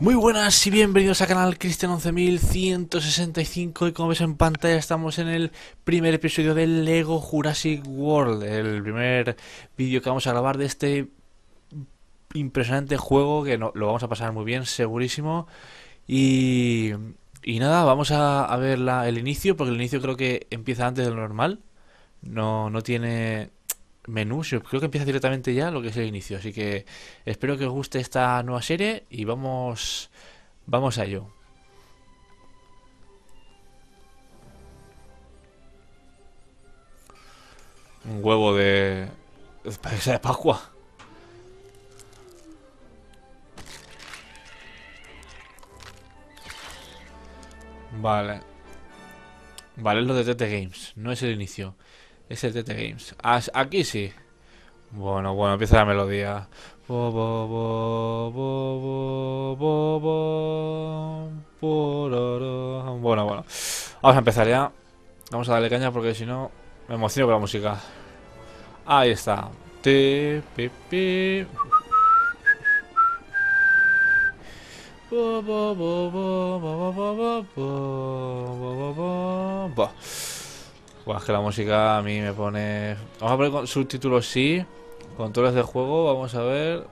Muy buenas y bienvenidos al canal Cristian 11165 y como ves en pantalla estamos en el primer episodio del Lego Jurassic World, el primer vídeo que vamos a grabar de este impresionante juego que no, lo vamos a pasar muy bien, segurísimo. Y, y nada, vamos a, a ver la- el inicio, porque el inicio creo que empieza antes de lo normal, no, no tiene menús, yo creo que empieza directamente ya lo que es el inicio, así que espero que os guste esta nueva serie y vamos, vamos a ello. Un huevo de... De Pascua. Vale. Vale, es lo de TT Games, no es el inicio. Es el TT Games. Ah, aquí sí. Bueno, bueno, empieza la melodía. Bueno, bueno. Vamos a empezar ya. Vamos a darle caña porque si no me emociono con la música. Ahí está. Ti. Buah, es que la música a mí me pone... Vamos a poner con- subtítulos sí. Controles de juego, vamos a ver.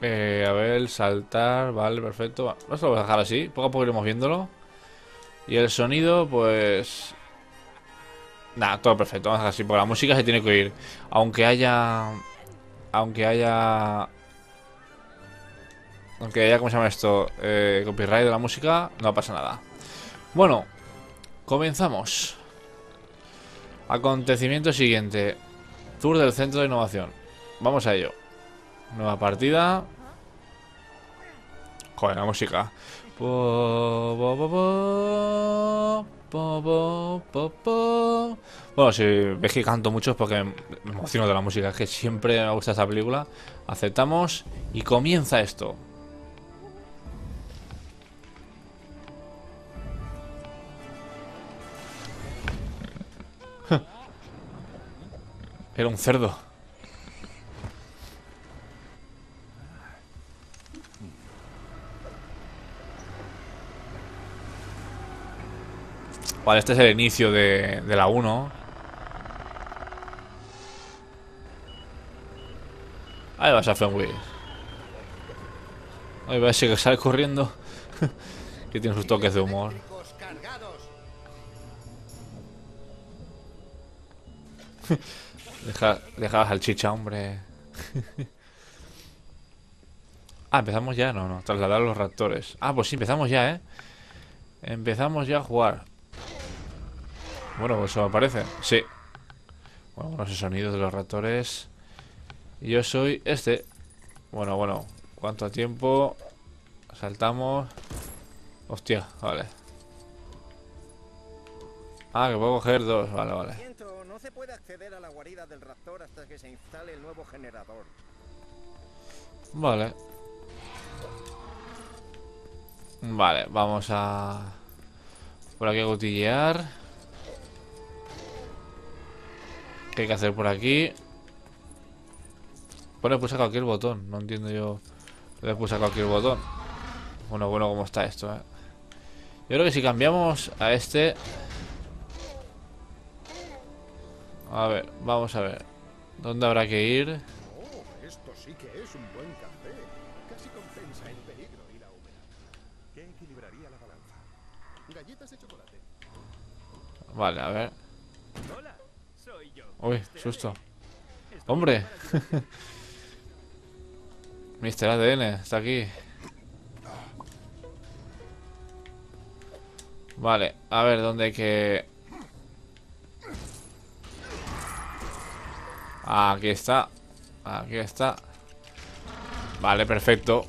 Eh, a ver, saltar, vale, perfecto. Va, Esto lo a dejar así, poco a poco iremos viéndolo. Y el sonido, pues... Nada, todo perfecto, vamos a dejar así, porque la música se tiene que oír. Aunque haya... Aunque haya... Aunque haya, ¿cómo se llama esto? Eh, copyright de la música, no pasa nada. Bueno, comenzamos. Acontecimiento siguiente. Tour del Centro de Innovación. Vamos a ello. Nueva partida. Joder, la música. Bueno, si ves que canto mucho es porque me emociono de la música. Es que siempre me gusta esta película. Aceptamos y comienza esto. Era un cerdo. Vale, este es el inicio de, de la 1. Ahí vas a Fenway. Ahí va ese que sale corriendo. que tiene sus toques de humor. Deja, deja la salchicha, hombre. ah, empezamos ya, no, no. Trasladar los raptores. Ah, pues sí, empezamos ya, ¿eh? Empezamos ya a jugar. Bueno, pues eso me parece. Sí. Bueno, bueno, ese sonido de los raptores. Yo soy este. Bueno, bueno. ¿Cuánto tiempo? Saltamos. Hostia, vale. Ah, que puedo coger dos. Vale, vale. Puede acceder a la guarida del raptor hasta que se instale el nuevo generador. Vale. Vale, vamos a... Por aquí a. ¿Qué hay que hacer por aquí? Pone pulsa cualquier botón. No entiendo yo. Le pulsa cualquier botón. Bueno, bueno, cómo está esto, eh. Yo creo que si cambiamos a este... A ver, vamos a ver. ¿Dónde habrá que ir? Oh, esto sí que es un buen café. Casi compensa el peligro y la humedad. ¿Qué equilibraría la balanza? Galletas de chocolate. Vale, a ver. Hola, soy yo. Uy, susto. Hombre. Mr. ADN, está aquí. Vale, a ver dónde hay que... Aquí está. Aquí está. Vale, perfecto.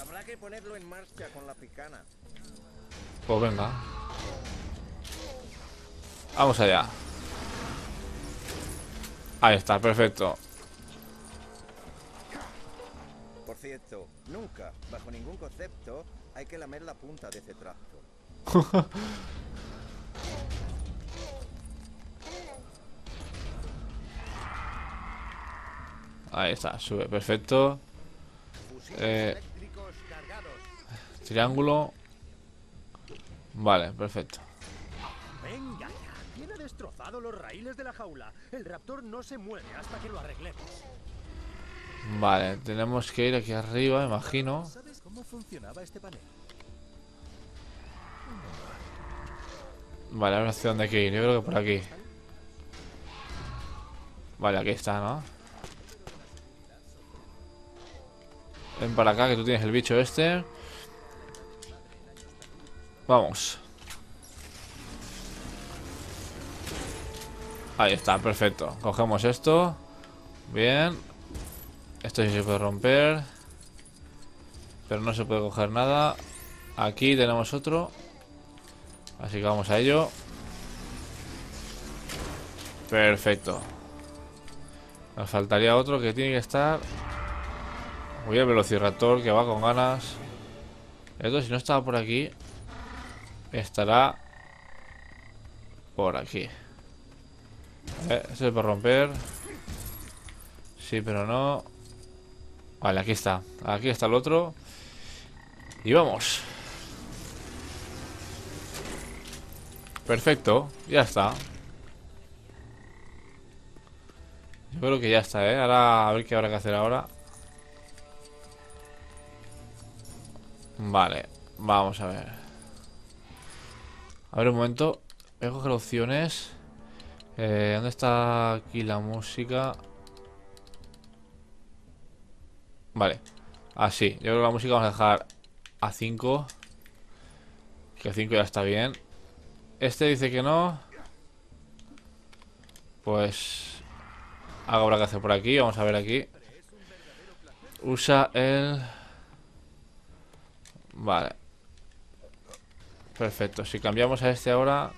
Habrá que ponerlo en marcha con la picana. Pues venga. Vamos allá. Ahí está, perfecto. Por cierto, nunca, bajo ningún concepto, hay que lamer la punta de ese tracto. Ahí está, sube, perfecto. Eh. Triángulo. Vale, perfecto. Venga ya. ¿Quién ha destrozado los raíles de la jaula? El raptor no se mueve hasta que lo arreglemos. Vale, tenemos que ir aquí arriba, imagino. ¿Sabes cómo funcionaba este panel? Vale, ahora hacia dónde hay que ir. Yo creo que por aquí. Vale, aquí está, ¿no? Ven para acá que tú tienes el bicho este. Vamos. Ahí está, perfecto. Cogemos esto. Bien. Esto sí se puede romper. Pero no se puede coger nada. Aquí tenemos otro. Así que vamos a ello. Perfecto. Nos faltaría otro que tiene que estar. Uy, el velociraptor que va con ganas. Esto, si no estaba por aquí, estará por aquí. Eh, se puede romper. Sí, pero no. Vale, aquí está. Aquí está el otro. Y vamos. Perfecto, ya está. Yo creo que ya está, ¿eh? Ahora a ver qué habrá que hacer ahora. Vale, vamos a ver. A ver un momento. Voy a coger opciones. Eh, ¿Dónde está aquí la música? Vale. Así. Yo creo que la música vamos a dejar a 5. Que 5 ya está bien. Este dice que no. Pues... Algo habrá que hacer por aquí. Vamos a ver aquí. Usa el... Vale. Perfecto. Si cambiamos a este ahora...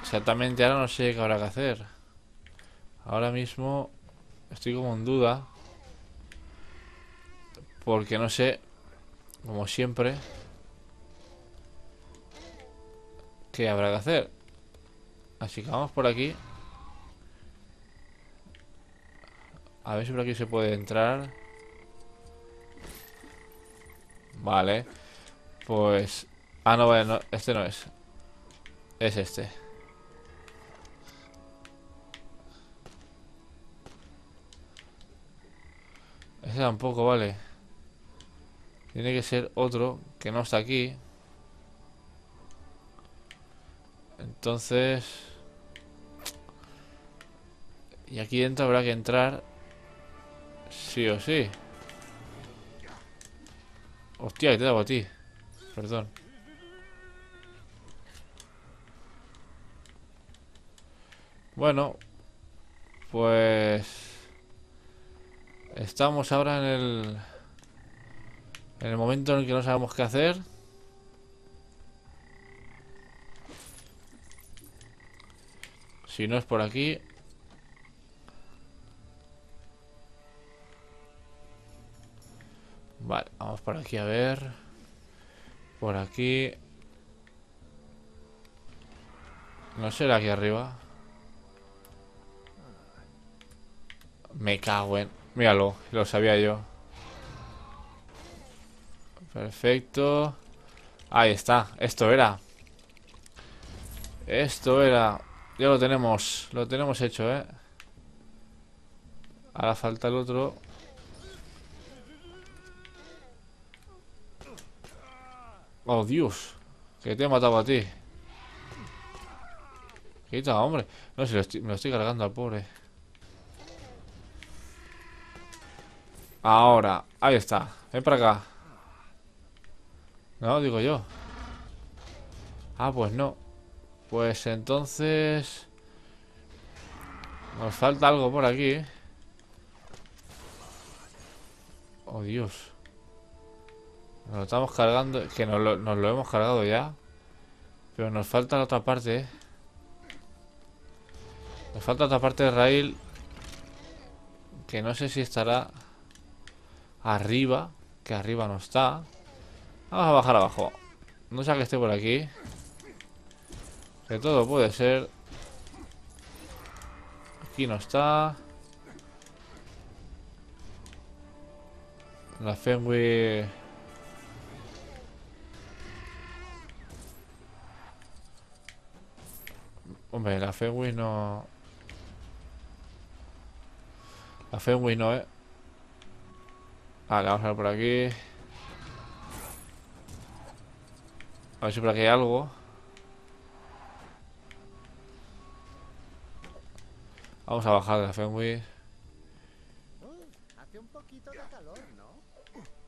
Exactamente ahora no sé qué habrá que hacer. Ahora mismo estoy como en duda. Porque no sé, como siempre, qué habrá que hacer. Así que vamos por aquí. A ver si por aquí se puede entrar. Vale. Pues... Ah, no, vale, no, este no es. Es este. Ese tampoco vale. Tiene que ser otro que no está aquí. Entonces... Y aquí dentro habrá que entrar Sí o sí. Hostia, te he dado a ti. Perdón. Bueno Pues Estamos ahora en el En el momento en el que no sabemos qué hacer. Si no es por aquí Vale, vamos por aquí a ver. Por aquí. No será aquí arriba. Me cago en... Míralo, lo sabía yo. Perfecto. Ahí está, esto era. Esto era. Ya lo tenemos, lo tenemos hecho, ¿eh? Ahora falta el otro. Oh, Dios. Que te he matado a ti. Quita, hombre. No, si lo estoy- me lo estoy cargando al pobre. Ahora. Ahí está. Ven para acá. No, digo yo. Ah, pues no. Pues entonces... Nos falta algo por aquí. Oh, Dios. Nos lo estamos cargando. Que nos lo, hemos cargado ya. Pero nos falta la otra parte. ¿eh? Nos falta otra parte de rail. Que no sé si estará arriba. Que arriba no está. Vamos a bajar abajo. No sea que esté por aquí. Que todo puede ser. Aquí no está. La Fenway... Hombre, la Fenway no... La Fenway no, ¿eh? Vale, vamos a ver por aquí. A ver si por aquí hay algo. Vamos a bajar de la Fenway. Hace un poquito de calor, ¿no?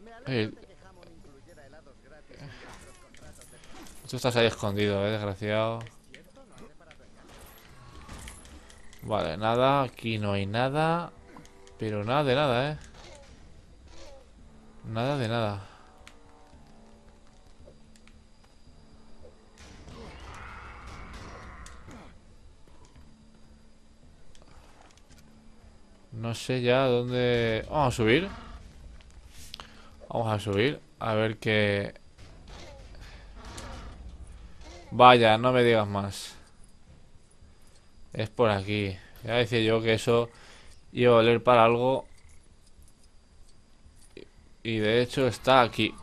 Me alegro de que Hammond incluyera helados gratis en nuestros contratos de Tú estás ahí escondido, eh, desgraciado. cierto, no he reparado en nada. Vale, nada, aquí no hay nada. Pero nada de nada, eh. Nada de nada. No sé ya dónde... Vamos a subir. Vamos a subir. A ver qué... Vaya, no me digas más. Es por aquí. Ya decía yo que eso iba a valer para algo. Y de hecho está aquí.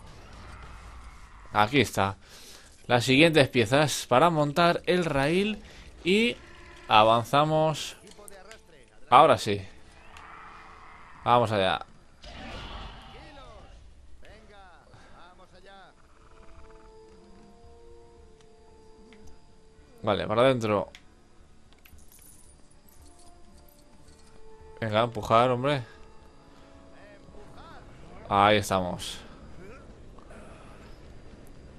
Aquí está. Las siguientes piezas para montar el rail y avanzamos. Ahora sí. Vamos allá. Vale, para adentro. Venga, empujar, hombre. Ahí estamos.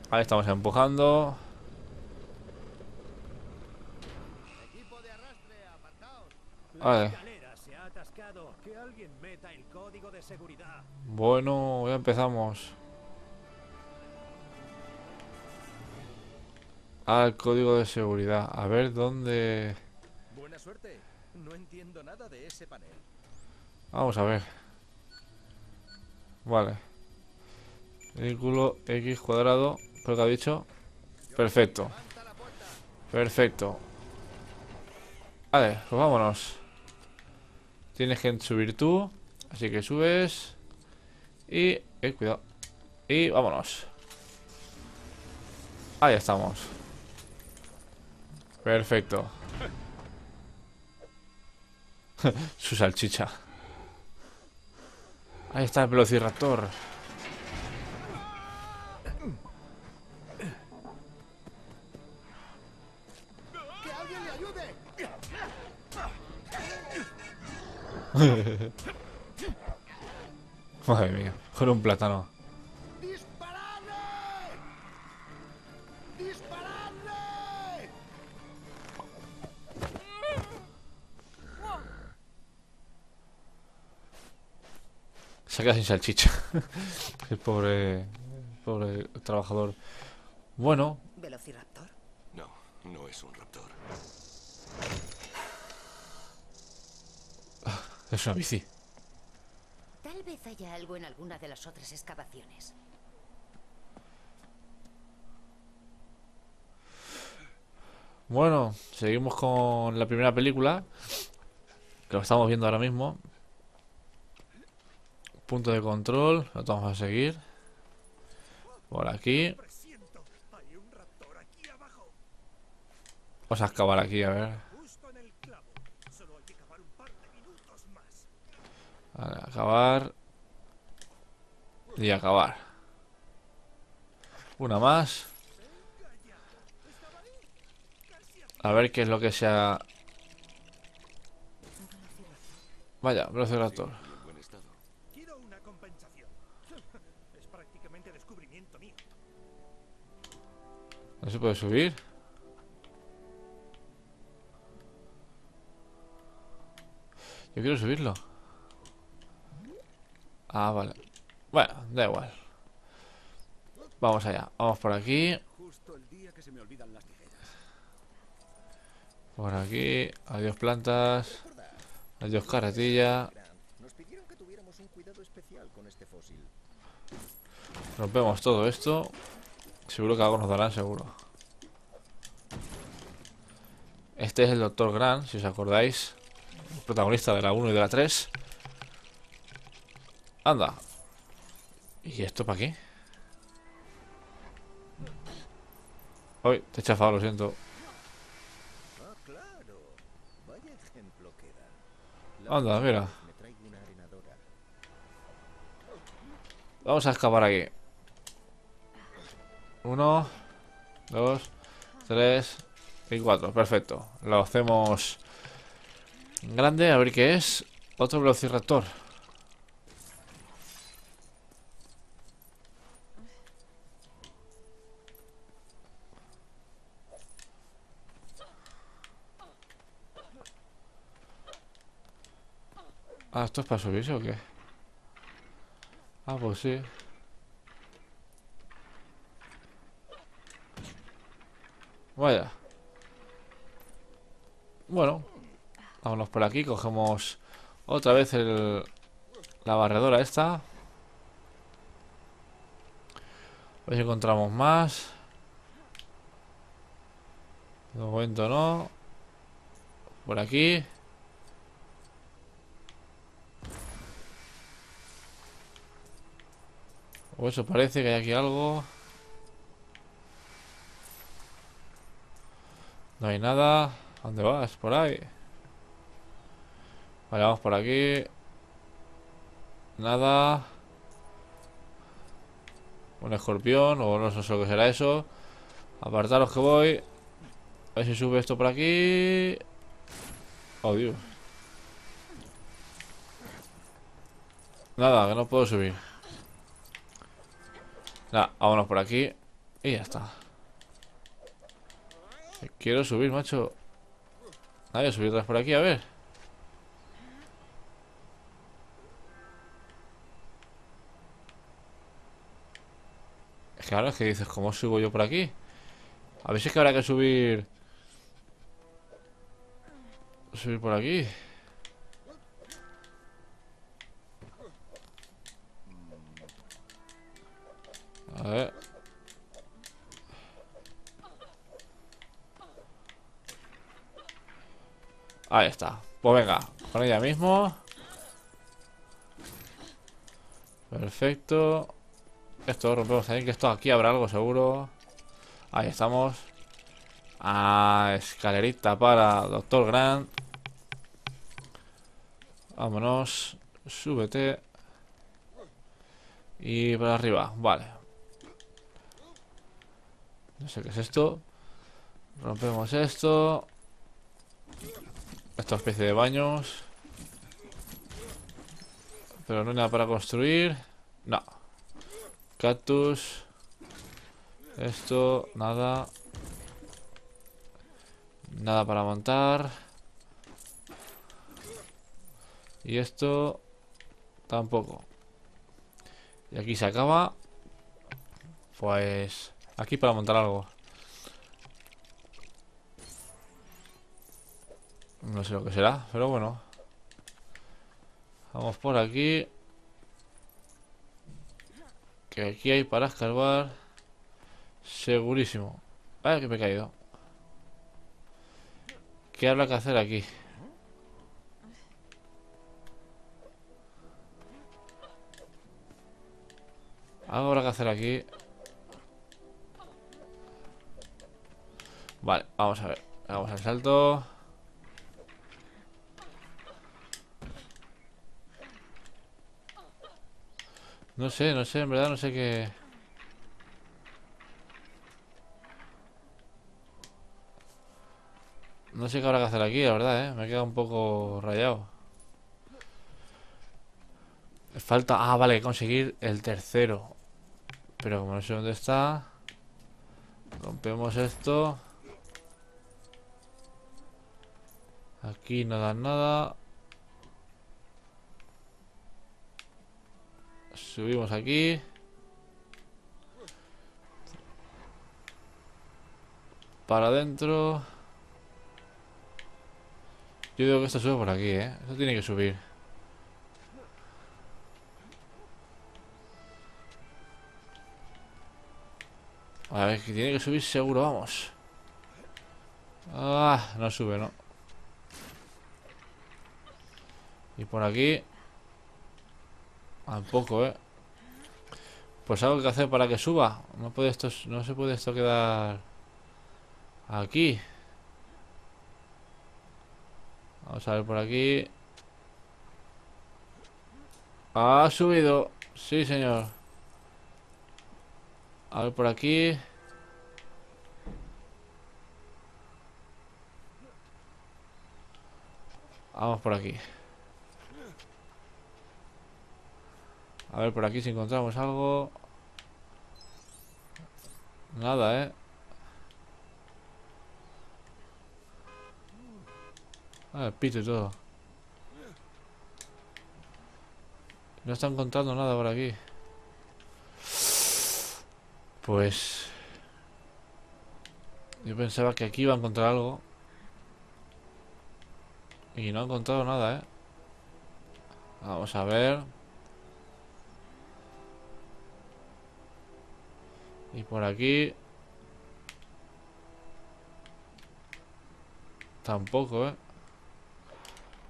Ahí estamos empujando. Vale. Bueno, ya empezamos. Al código de seguridad. A ver dónde. Buena suerte. No entiendo nada de ese panel. Vamos a ver. Vale. Vehículo X cuadrado. ¿Pero que ha dicho? Perfecto. Perfecto. Vale, pues vámonos. Tienes que subir tú. Así que subes. Y... Eh, cuidado. Y vámonos. Ahí estamos. Perfecto. Su salchicha. Ahí está el velociraptor. ¡Que alguien le ayude! Madre mía, con un plátano. Se queda sin salchicha. el pobre. Pobre trabajador. Bueno, ¿Velociraptor? No, no es un raptor. es una bici. Tal vez haya algo en alguna de las otras excavaciones. Bueno, seguimos con la primera película. Que lo estamos viendo ahora mismo. Punto de control. Lo vamos a seguir. Por aquí. Vamos a excavar aquí, a ver. Acabar. Y acabar. Una más. A ver qué es lo que sea. Vaya, velociraptor. ¿No se puede subir? Yo quiero subirlo. Ah, vale. Bueno, da igual. Vamos allá. Vamos por aquí. Por aquí. Adiós plantas. Adiós carretilla. Este. Rompemos todo esto. Seguro que algo nos darán, seguro. Este es el Doctor Grant, si os acordáis. protagonista de la 1 y de la 3. Anda. ¿Y esto para qué? Uy, te he chafado, lo siento. Anda, mira. Vamos a escapar aquí. Uno, dos, tres y cuatro. Perfecto. Lo hacemos grande. A ver qué es. Otro velociraptor. Ah, ¿esto es para subirse o qué? Ah, pues sí. Vaya. Bueno. Vámonos por aquí. Cogemos otra vez el, la barredora esta. A ver si encontramos más. De momento no. Por aquí. O eso parece que hay aquí algo. No hay nada. ¿A dónde vas? Por ahí. Vale, vamos por aquí. Nada. Un escorpión, o no sé lo que será eso. Apartaros que voy. A ver si sube esto por aquí. Oh, Dios. Nada, que no puedo subir. Nada, vámonos por aquí. Y ya está. Quiero subir, macho. A subir vez por aquí, a ver. Es que ahora es que dices, ¿cómo subo yo por aquí? A ver si es que habrá que subir... Subir por aquí. A ver. Ahí está. Pues venga, con ella mismo. Perfecto. Esto rompemos ahí, que esto aquí habrá algo seguro. Ahí estamos. Ah, escalerita para Doctor Grant. Vámonos. Súbete. Y para arriba, vale. No sé qué es esto. Rompemos esto. Esta especie de baños. Pero no hay nada para construir. No. Cactus. Esto, nada. Nada para montar. Y esto tampoco. Y aquí se acaba. Pues aquí para montar algo. No sé lo que será, pero bueno. Vamos por aquí. Que aquí hay para escarbar. Segurísimo. Ay, que me he caído. ¿Qué habrá que hacer aquí? Algo habrá que hacer aquí. Vale, vamos a ver. Hagamos el salto. No sé, no sé, en verdad no sé qué... No sé qué habrá que hacer aquí, la verdad, ¿eh? Me he quedado un poco rayado. Falta... Ah, vale, conseguir el tercero. Pero como no sé dónde está... Rompemos esto. Aquí no dan nada. Subimos aquí. Para adentro. Yo digo que esto sube por aquí, ¿eh? Esto tiene que subir. A ver, que tiene que subir seguro, vamos. Ah, no sube, ¿no? Y por aquí... Tampoco, ¿eh? Pues algo que hacer para que suba. No puede esto, no se puede esto quedar aquí. Vamos a ver por aquí. Ha subido. Sí, señor. A ver por aquí. Vamos por aquí. A ver por aquí si encontramos algo. Nada, ¿eh? Ah, pito y todo. No está encontrando nada por aquí. Pues... Yo pensaba que aquí iba a encontrar algo. Y no ha encontrado nada, ¿eh? Vamos a ver. Y por aquí... Tampoco, ¿eh?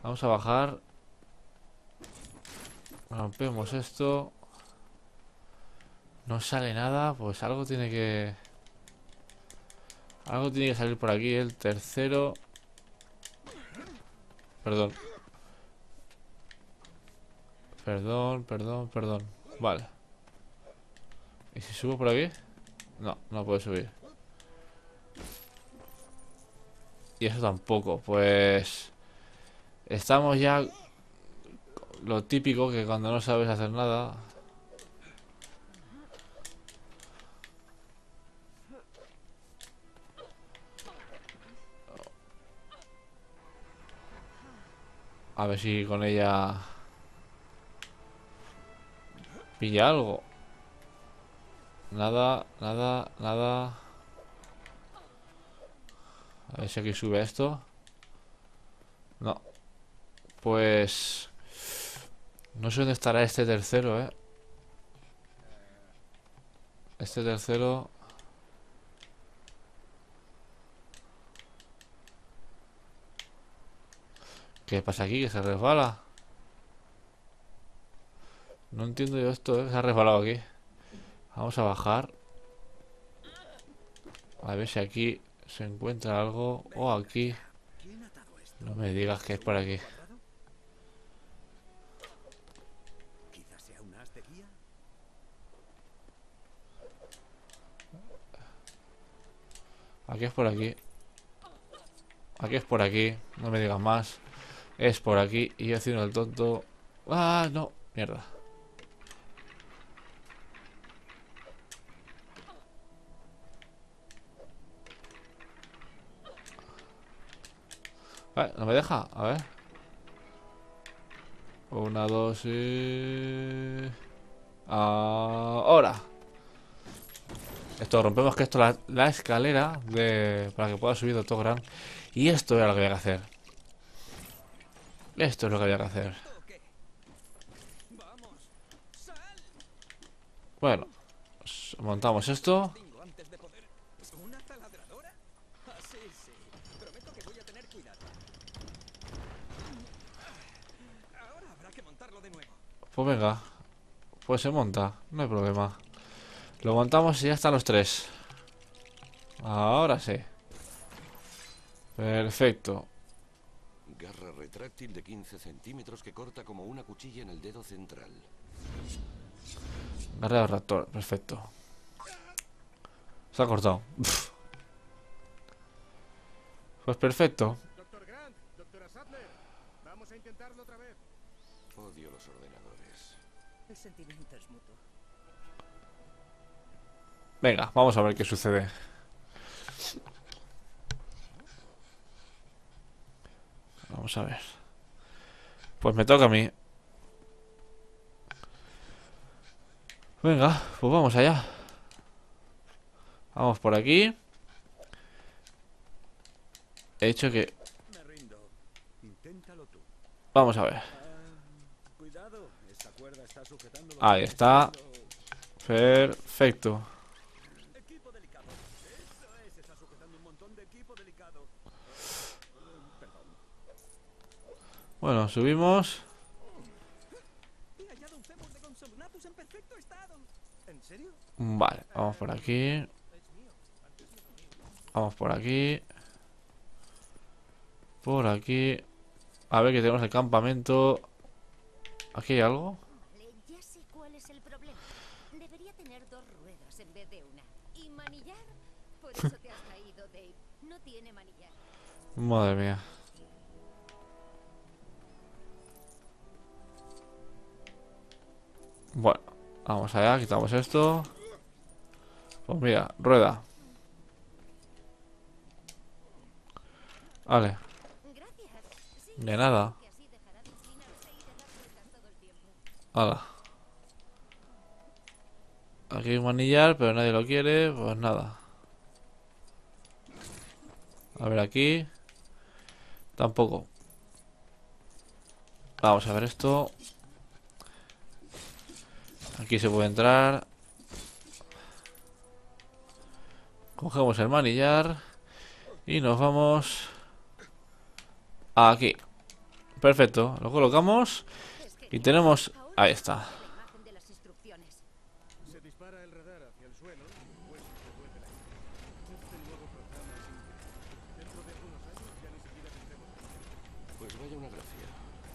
Vamos a bajar. Rompemos esto. No sale nada, pues algo tiene que... Algo tiene que salir por aquí. El tercero... Perdón. Perdón, perdón, perdón. Vale. ¿Y si subo por aquí? No, no puedo subir. Y eso tampoco, pues... Estamos ya... Lo típico que cuando no sabes hacer nada... A ver si con ella... Pilla algo. Nada, nada, nada. A ver si aquí sube esto. No. Pues... No sé dónde estará este tercero, ¿eh? Este tercero... ¿Qué pasa aquí? ¿Que se resbala? No entiendo yo esto, ¿eh? Se ha resbalado aquí. Vamos a bajar. A ver si aquí se encuentra algo. O aquí. No me digas que es por aquí. Aquí es por aquí. Aquí es por aquí. No me digas más. Es por aquí. Y haciendo el tonto. ¡Ah, no! Mierda. Vale, no me deja. A ver. Una, dos y... Ahora. Esto rompemos que esto la, escalera de para que pueda subir Doctor Gran. Y esto era lo que había que hacer. Esto es lo que había que hacer. Bueno, montamos esto. Tengo antes de poder. ¿Una taladradora? Ah, sí, sí. Prometo que voy a tener cuidado. Ahora habrá que montarlo de nuevo. Pues venga. Pues se monta, no hay problema. Lo montamos y ya están los tres. Ahora sí. Perfecto. Garra retráctil de 15 centímetros que corta como una cuchilla en el dedo central. Garra de raptor, perfecto. Se ha cortado. Pues perfecto. Doctor Grant, doctora Sadler, vamos a intentarlo otra vez. Odio los ordenadores. El sentimiento es mutuo. Venga, vamos a ver qué sucede. Vamos a ver. Pues me toca a mí. Venga, pues vamos allá. Vamos por aquí. He dicho que... Me rindo. Inténtalo tú. Vamos a ver. Ahí está. Perfecto. Bueno, subimos. Vale, vamos por aquí. Vamos por aquí. Por aquí. A ver que tenemos el campamento. ¿Aquí hay algo? Madre mía. Bueno, vamos allá, quitamos esto. Pues mira, rueda. Vale, de nada. Hala. Aquí hay un manillar, pero nadie lo quiere, pues nada. A ver aquí. Tampoco. Vamos a ver esto. Aquí se puede entrar. Cogemos el manillar. Y nos vamos... Aquí. Perfecto. Lo colocamos. Y tenemos... Ahí está.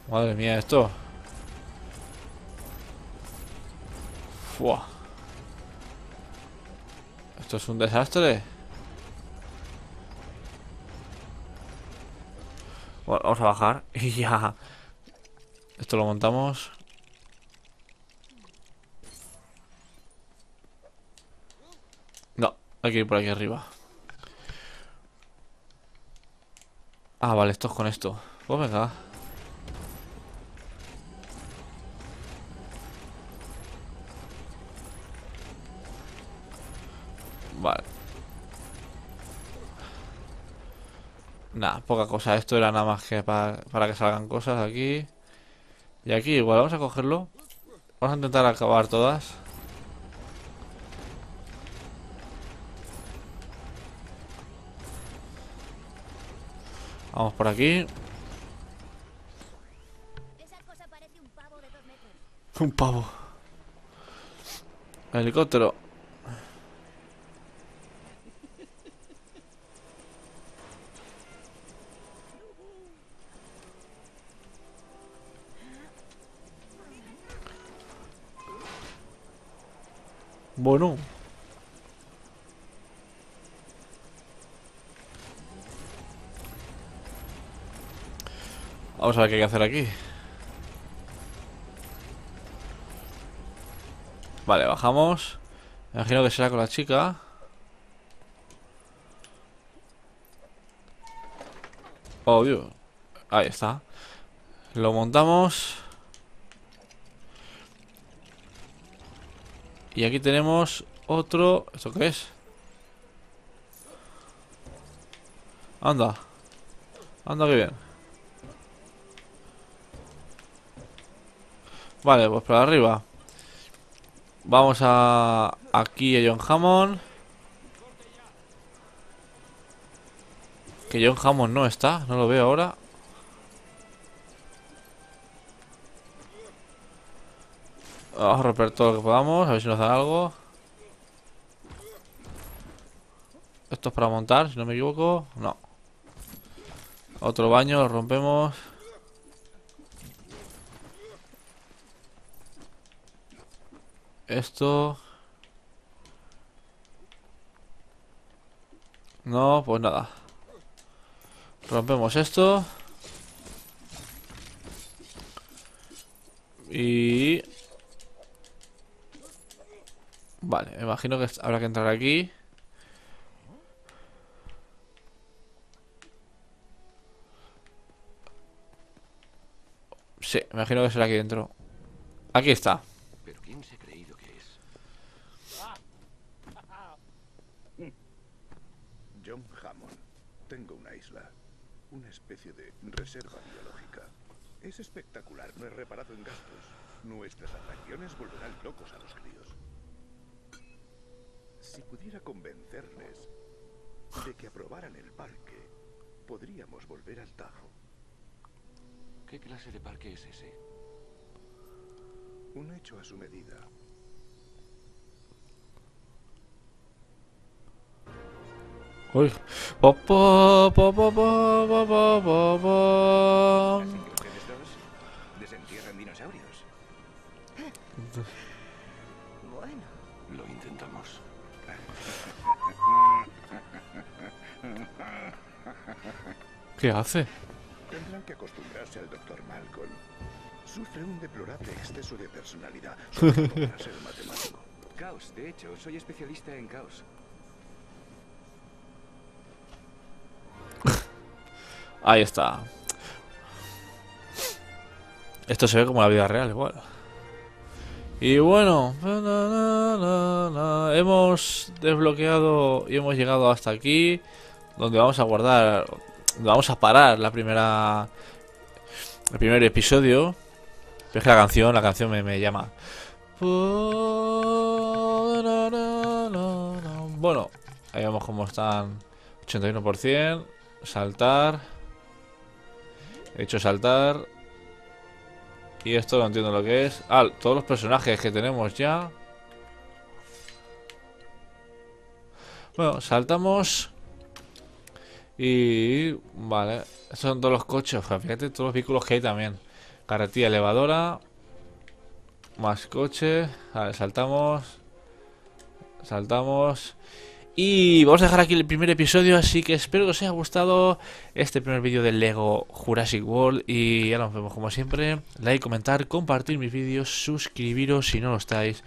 Madre mía, esto. Fua. Esto es un desastre. Bueno, vamos a bajar y ya. Esto lo montamos. No, hay que ir por aquí arriba. Ah, vale, esto es con esto. Pues venga. Vale. Poca cosa. Esto era nada más que para, para que salgan cosas aquí. Y aquí igual, vamos a cogerlo. Vamos a intentar acabar todas. Vamos por aquí. Un pavo. Helicóptero. Bueno. Vamos a ver qué hay que hacer aquí. Vale, bajamos. Me imagino que será con la chica. Obvio. Ahí está. Lo montamos. Y aquí tenemos otro... ¿Esto qué es? Anda. Anda que bien. Vale, pues para arriba. Vamos a... Aquí a John Hammond. Que John Hammond no está, no lo veo ahora. Vamos a romper todo lo que podamos, a ver si nos da algo. Esto es para montar, si no me equivoco. No. Otro baño, lo rompemos. Esto... No, pues nada. Rompemos esto. Y... Vale, me imagino que habrá que entrar aquí. Sí, me imagino que será aquí dentro. Aquí está. Pero ¿quién se ha creído que es? John Hammond. Tengo una isla. Una especie de reserva biológica. Es espectacular, no es reparado en gastos. Nuestras atracciones volverán locos a los críos. Si pudiera convencerles de que aprobaran el parque, podríamos volver al Tajo. ¿Qué clase de parque es ese? Un hecho a su medida. Uy. Las incursiones 2 desentierran dinosaurios. ¿Qué hace? Tendrán que acostumbrarse al Dr. Malcolm. Sufre un deplorable exceso de personalidad, sobre todo para ser matemático. Caos, de hecho, soy especialista en caos. Ahí está. Esto se ve como la vida real, igual. Y bueno, na, na, na, na, hemos desbloqueado y hemos llegado hasta aquí, donde vamos a guardar, vamos a parar la primera, el primer episodio. Es que la canción, la canción me, me llama. Bueno, ahí vemos cómo están 81%, saltar. He hecho saltar. Y esto no entiendo lo que es. Ah, todos los personajes que tenemos ya. Bueno, saltamos. Y... Vale. Son todos los coches. Fíjate todos los vehículos que hay también. Carretilla elevadora. Más coche. Vale, saltamos. Saltamos. Y vamos a dejar aquí el primer episodio, así que espero que os haya gustado este primer vídeo del Lego Jurassic World. Y ya nos vemos como siempre. Like, comentar, compartir mis vídeos, suscribiros si no lo estáis.